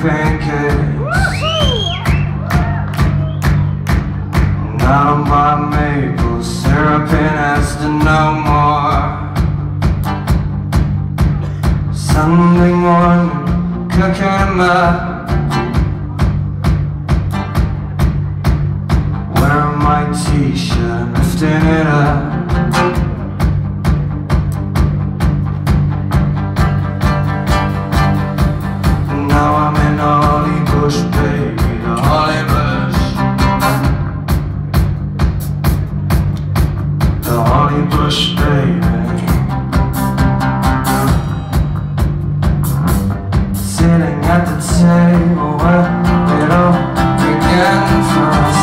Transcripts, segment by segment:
blueberry Bush, baby Sitting at the table where it all began for us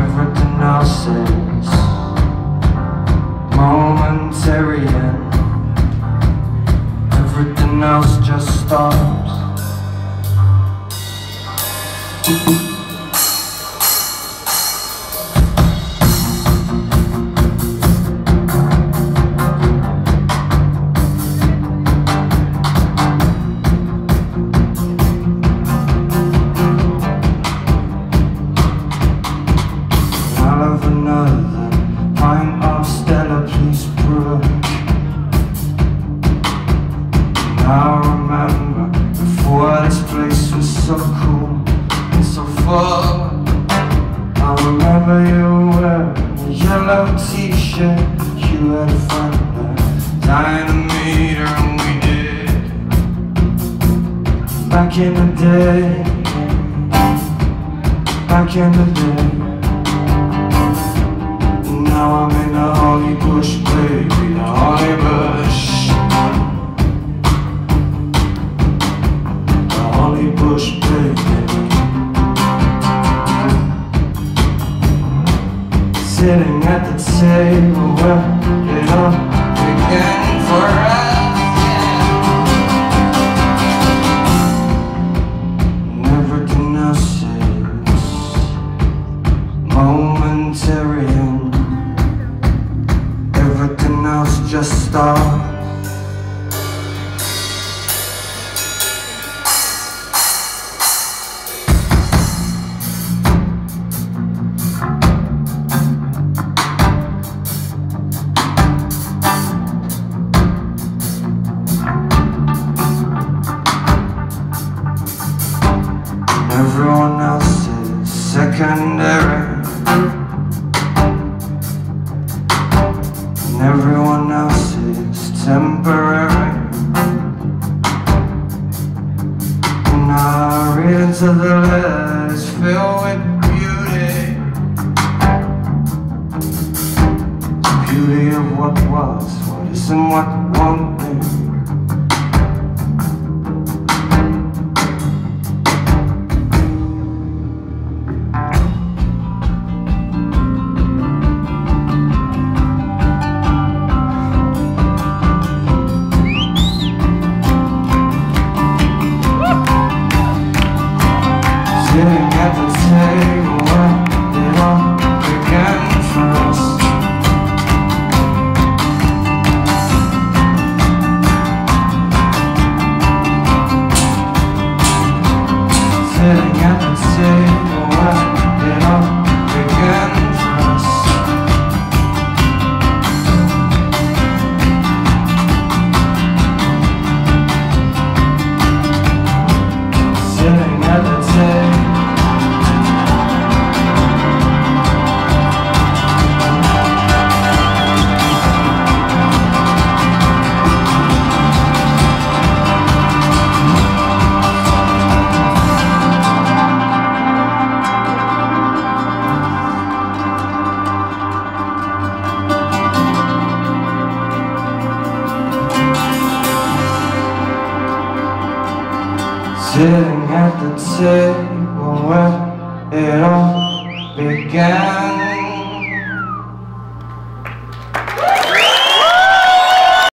everything else is momentary and everything else just stops. Remember you wearing a yellow t-shirt. You had a friend there, dynamite, and we did. Back in the day, back in the day. Now I'm in the holly bush, baby, the holly bush. Sitting at the table where it all everyone else is secondary. And everyone else is temporary. And I read into the letters filled with beauty. The beauty of what was, what is, and what won't be. Sitting at the table where it all began